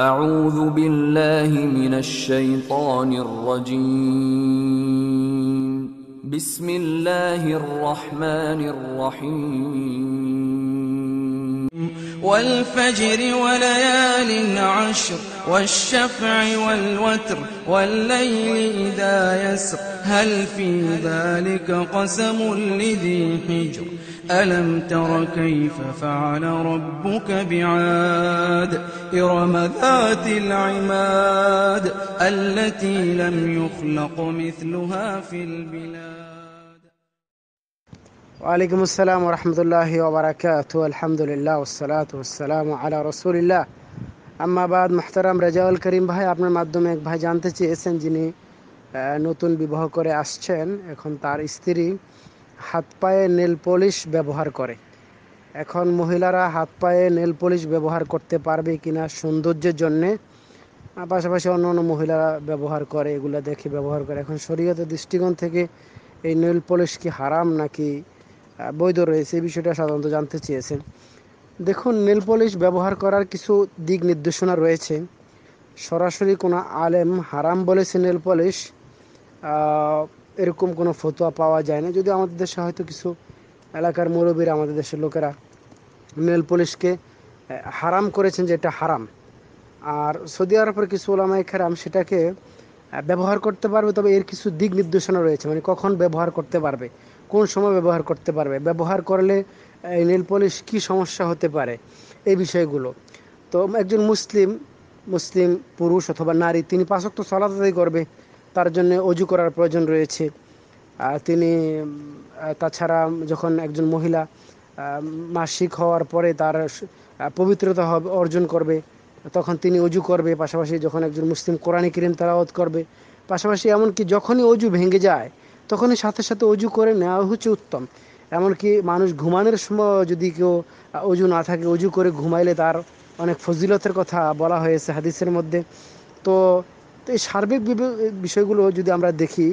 أعوذ بالله من الشيطان الرجيم. بسم الله الرحمن الرحيم. والفجر وليال عشر والشفع والوتر والليل إذا يسر. هل في ذلك قسم لذي حجر ألم تر كيف فعل ربك بعاد إرم ذات العماد التي لم يخلق مثلها في البلاد ওয়ালাইকুম আসসালাম রহমতুল্লাহি ওবরাকাত আলহামদুলিল্লাহ ওসালাত ওসালাম আলা রসুলিল্লাহ আম্মাবাদ মোহতারাম রাজাউল করিম ভাই আপনার মাধ্যমে এক ভাই জানতে চেয়েছেন যিনি আহ, নতুন বিবাহ করে আসছেন। এখন তার স্ত্রী হাত পায়ে নেল পলিশ ব্যবহার করে। এখন মহিলারা হাত পায়ে নেল পলিশ ব্যবহার করতে পারবে কিনা সৌন্দর্যের জন্যে পাশাপাশি অন্য অন্য মহিলারা ব্যবহার করে, এগুলো দেখে ব্যবহার করে। এখন শরীয়তের দৃষ্টিকোণ থেকে এই নেল পলিশ কি হারাম নাকি বৈধ রয়েছে, এই বিষয়টা সাধারণত জানতে চেয়েছেন। দেখুন, নেল পলিশ ব্যবহার করার কিছু দিক নির্দেশনা রয়েছে। সরাসরি কোনো আলেম হারাম বলেছে নেল পলিশ এরকম কোনো ফতোয়া পাওয়া যায় না। যদিও আমাদের দেশে হয়তো কিছু এলাকার মুরব্বীরা, আমাদের দেশের লোকেরা নেল পলিশকে হারাম করেছেন যে এটা হারাম। আর সৌদি আরবের কিছু ওলামাই খেরাম সেটাকে ব্যবহার করতে পারবে, তবে এর কিছু দিক নির্দেশনা রয়েছে। মানে কখন ব্যবহার করতে পারবে, কোন সময় ব্যবহার করতে পারবে, ব্যবহার করলে নেল পলিশ কী সমস্যা হতে পারে, এই বিষয়গুলো। তো একজন মুসলিম মুসলিম পুরুষ অথবা নারী, তিনি পাঁচক্ত সলাত আদায় করবে তার জন্য অজু করার প্রয়োজন রয়েছে। তিনি তাছাড়া যখন একজন মহিলা মাসিক হওয়ার পরে তার পবিত্রতা হবে, অর্জন করবে, তখন তিনি অজু করবে। পাশাপাশি যখন একজন মুসলিম কোরআন করিম তালাওয়াত করবে, পাশাপাশি এমনকি যখনই অজু ভেঙে যায়, তখনই সাথে সাথে অজু করে নেওয়া হচ্ছে উত্তম। এমনকি মানুষ ঘুমানোর সময় যদি কেউ অজু না থাকে, অজু করে ঘুমাইলে তার অনেক ফজিলতের কথা বলা হয়েছে হাদিসের মধ্যে। তো তো এই সার্বিক বিষয়গুলো যদি আমরা দেখি,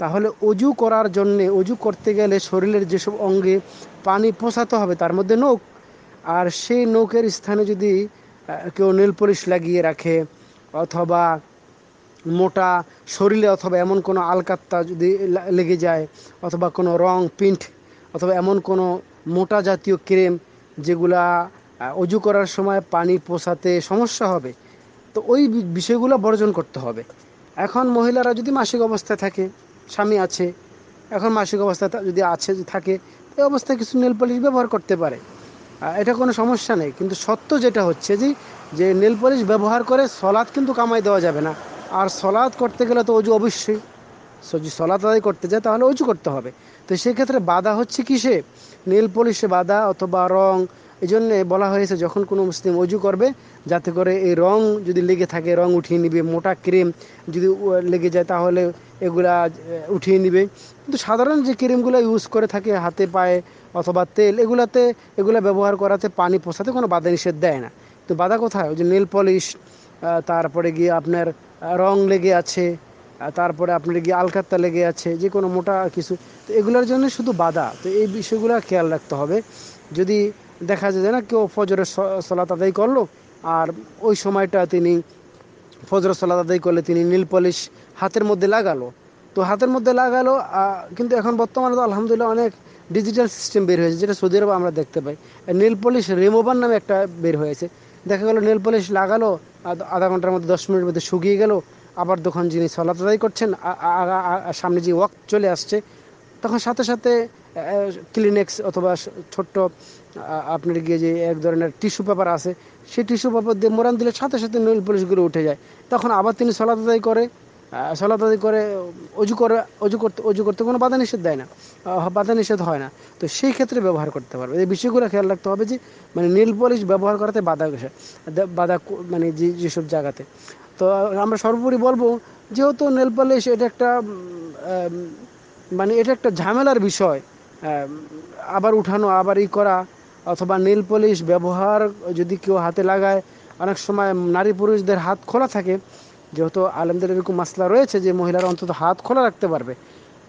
তাহলে অজু করার জন্যে, অজু করতে গেলে শরীরের যেসব অঙ্গে পানি পৌঁছাতে হবে, তার মধ্যে নৌক আর সেই নৌকের স্থানে যদি কেউ নীল পলিশ লাগিয়ে রাখে, অথবা মোটা শরীরে অথবা এমন কোনো আলকাত্তা যদি লেগে যায়, অথবা কোনো রং প্রিন্ট অথবা এমন কোনো মোটা জাতীয় ক্রেম যেগুলা অজু করার সময় পানি পোষাতে সমস্যা হবে তো ওই বিষয়গুলো বর্জন করতে হবে। এখন মহিলারা যদি মাসিক অবস্থায় থাকে, স্বামী আছে, এখন মাসিক অবস্থায় যদি আছে থাকে এই অবস্থায় কিছু নেল পলিশ ব্যবহার করতে পারে। এটা কোনো সমস্যা নেই। কিন্তু সত্য যেটা হচ্ছে যে যে নেল পলিশ ব্যবহার করে সলাদ কিন্তু কামাই দেওয়া যাবে না। আর সলাদ করতে গেলে তো অজু অবশ্যই। যদি সলাদ আদায় করতে যায়, তাহলে অজু করতে হবে। তো সেক্ষেত্রে বাধা হচ্ছে কিসে? নেল পলিশে বাধা অথবা রং এই জন্যে বলা হয়েছে যখন কোনো মুসলিম অজু করবে, যাতে করে এই রং যদি লেগে থাকে, রং উঠিয়ে নিবে, মোটা ক্রিম যদি লেগে যায়, তাহলে এগুলা উঠিয়ে নিবে। কিন্তু সাধারণ যে ক্রিমগুলো ইউজ করে থাকে হাতে পায়ে অথবা তেল, এগুলাতে, এগুলো ব্যবহার করাতে পানি পোষাতে কোনো বাধা নিষেধ দেয় না। তো বাধা কোথায়? ওই যে নেল পলিশ তারপরে গিয়ে আপনার রং লেগে আছে তারপরে আপনার গিয়ে আলকাত্তা লেগে আছে, যে কোনো মোটা কিছু। তো এগুলোর জন্য শুধু বাধা। তো এই বিষয়গুলো খেয়াল রাখতে হবে। যদি দেখা যায় না, কেউ ফজরের সলাত আদায় করল, আর ওই সময়টা তিনি ফজর সলাত আদায় করলে তিনি নীল পলিশ হাতের মধ্যে লাগালো। তো হাতের মধ্যে লাগালো কিন্তু এখন বর্তমানে তো আলহামদুলিল্লাহ অনেক ডিজিটাল সিস্টেম বের হয়েছে, যেটা সৌদি আরবে আমরা দেখতে পাই। নীল পলিশ রিমুভার নামে একটা বের হয়েছে। দেখা গেলো নেল পলিশ লাগালো, আধা ঘণ্টার মধ্যে, দশ মিনিটের মধ্যে শুকিয়ে গেল, আবার যখন যিনি সলাত আদায় করছেন সামনে যে ওয়াক চলে আসছে, তখন সাথে সাথে ক্লিনেক্স অথবা ছোট্ট আপনার গিয়ে যে এক ধরনের টিস্যু পেপার আছে, সেই টিস্যু পেপার দিয়ে মোরান দিলে সাথে সাথে নীল পলিশগুলো উঠে যায়। তখন আবার তিনি সলাত আদায় করে সলাত আদায় করে অজু করে, অজু করতে অজু করতে কোনো বাধা নিষেধ দেয় না বাধা নিষেধ হয় না। তো সেই ক্ষেত্রে ব্যবহার করতে পারবে। এই বিষয়গুলো খেয়াল রাখতে হবে যে মানে নীল পলিশ ব্যবহার করাতে বাধা বাধা মানে যে, যেসব জায়গাতে। তো আমরা সর্বোপরি বলব, যেহেতু নেল পলিশ এটা একটা মানে এটা একটা ঝামেলার বিষয় আবার উঠানো, আবার ই করা, অথবা নেল পলিশ ব্যবহার যদি কেউ হাতে লাগায়, অনেক সময় নারী পুরুষদের হাত খোলা থাকে, যেহেতু আলেমদের এরকম মাসলা রয়েছে যে মহিলারা অন্তত হাত খোলা রাখতে পারবে।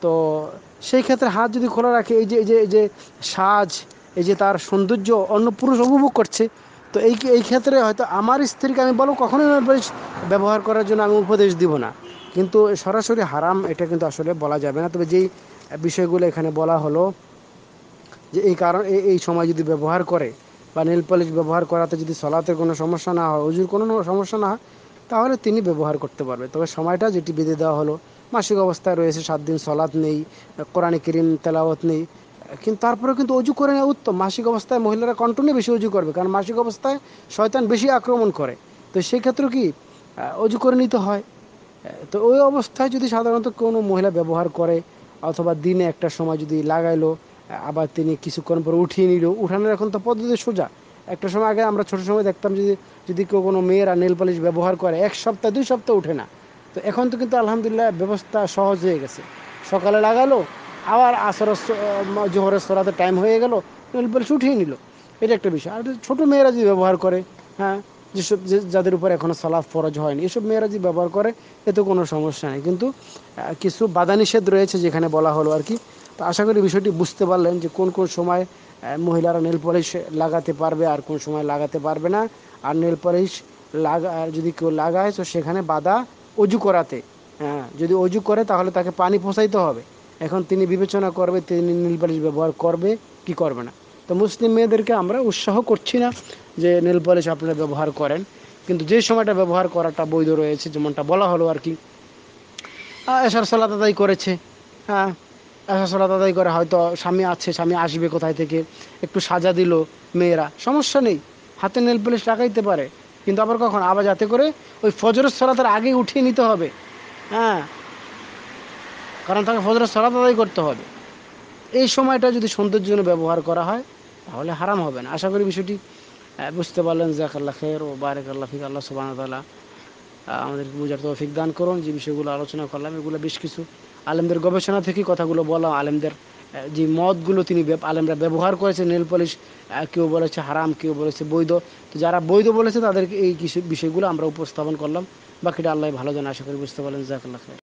তো সেই ক্ষেত্রে হাত যদি খোলা রাখে, এই যে এই যে এই যে সাজ, এই যে তার সৌন্দর্য অন্য পুরুষ উপভোগ করছে, তো এই এই ক্ষেত্রে হয়তো আমার স্ত্রীকে আমি বলো কখনোই ব্যবহার করার জন্য আমি উপদেশ দিব না। কিন্তু সরাসরি হারাম, এটা কিন্তু আসলে বলা যাবে না। তবে যেই বিষয়গুলো এখানে বলা হলো যে এই কারণ এই সময় যদি ব্যবহার করে বা নেল পালিশ ব্যবহার করাতে যদি সলাতের কোনো সমস্যা না হয় অজুর কোনো সমস্যা না হয়, তাহলে তিনি ব্যবহার করতে পারবে। তবে সময়টা যেটি বেঁধে দেওয়া হলো, মাসিক অবস্থায় রয়েছে সাত দিন সলাৎ নেই, কোরআনে কিরিম তেলাওয়াত নেই, কিন্তু তারপরে কিন্তু অজু করে নেওয়া উত্তম। মাসিক অবস্থায় মহিলারা কন্টিনিউ বেশি অজু করবে, কারণ মাসিক অবস্থায় শয়তান বেশি আক্রমণ করে। তো সেই ক্ষেত্রে কি অজু করে নিতে হয়? তো ওই অবস্থায় যদি সাধারণত কোনো মহিলা ব্যবহার করে অথবা দিনে একটা সময় যদি লাগাইলো, আবার তিনি কিছুক্ষণ পর উঠিয়ে নিল। উঠানোর এখন তো পদ্ধতি সোজা। একটা সময় আগে আমরা ছোট সময় দেখতাম যদি যদি কেউ কোনো মেয়েরা নেল পালিশ ব্যবহার করে, এক সপ্তাহ, দুই সপ্তাহ উঠে না। তো এখন তো কিন্তু আলহামদুলিল্লাহ ব্যবস্থা সহজ হয়ে গেছে। সকালে লাগালো, আবার আসর জোহরের সরাতে টাইম হয়ে গেল, নেল পালিশ উঠিয়ে নিল। এটা একটা বিষয়। আর ছোটো মেয়েরা যদি ব্যবহার করে হ্যাঁ যেসব যাদের উপর এখনও সলাফ ফরজ হয়নি, এসব মেয়েরা যদি ব্যবহার করে, এতে কোনো সমস্যা নেই। কিন্তু কিছু বাধা নিষেধ রয়েছে যেখানে বলা হলো আর কি। তো আশা করি বিষয়টি বুঝতে পারলেন যে কোন কোন সময় মহিলারা নেল পলিশ লাগাতে পারবে আর কোন সময় লাগাতে পারবে না। আর নেল পলিশ লাগা যদি কেউ লাগায়, তো সেখানে বাধা অজু করাতে হ্যাঁ যদি অজু করে তাহলে তাকে পানি পোষাইতে হবে। এখন তিনি বিবেচনা করবে তিনি নীল পলিশ ব্যবহার করবে কি করবে না। তো মুসলিম মেয়েদেরকে আমরা উৎসাহ করছি না যে নেল পলিশ আপনারা ব্যবহার করেন। কিন্তু যে সময়টা ব্যবহার করাটা বৈধ রয়েছে যেমনটা বলা হলো আর কি। আহ, এশার সালাত আদায় করেছে। হ্যাঁ এশার সালাত আদায় করে হয়তো স্বামী আছে স্বামী আসবে কোথায় থেকে একটু সাজা দিল মেয়েরা। সমস্যা নেই হাতে নেল পলিশ লাগাইতে পারে। কিন্তু আবার কখন? আবার যাতে করে ওই ফজরের সলাতের আগে উঠিয়ে নিতে হবে। হ্যাঁ কারণ তাকে ফজরের সলাত আদায় করতে হবে। এই সময়টা যদি সৌন্দর্যের জন্য ব্যবহার করা হয়, তাহলে হারাম হবে না। আশা করি বিষয়টি বুঝতে পারলেন। জাকাল্লা খের ও বারেক আল্লাহ ফিক আল্লাহ সুবাহ তালা আমাদেরকে বোঝার তৌফিক দান করুন। যে বিষয়গুলো আলোচনা করলাম, এগুলো বেশ কিছু আলেমদের গবেষণা থেকে কথাগুলো বলা, আলেমদের যে মদগুলো তিনি আলেমরা ব্যবহার করেছে, নেল পলিশ কেউ বলেছে হারাম, কেউ বলেছে বৈধ। তো যারা বৈধ বলেছে, তাদেরকে এই কিছু বিষয়গুলো আমরা উপস্থাপন করলাম। বাকিটা আল্লাহ ভালো জানে, আশা করি বুঝতে পারলেন। জাকাল্লা খের